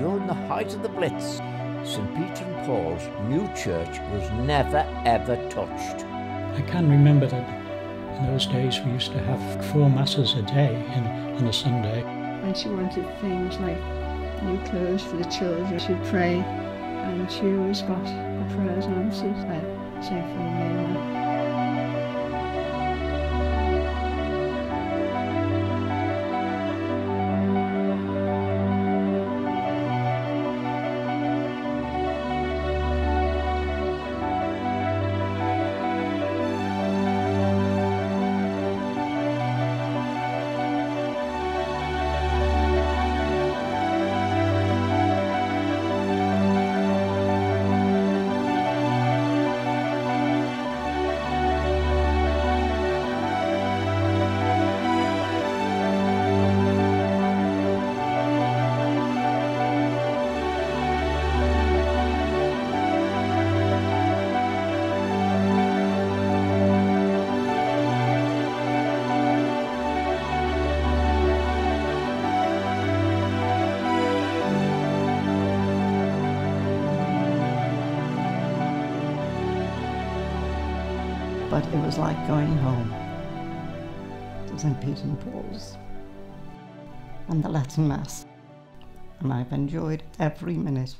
during the height of the Blitz, St Peter and Paul's new church was never ever touched. I can remember that in those days we used to have four masses a day in, on a Sunday. And she wanted things like new clothes for the children. She'd pray and she always got the prayers answered. I say for the but it was like going home to St. Peter and Paul's and the Latin Mass. And I've enjoyed every minute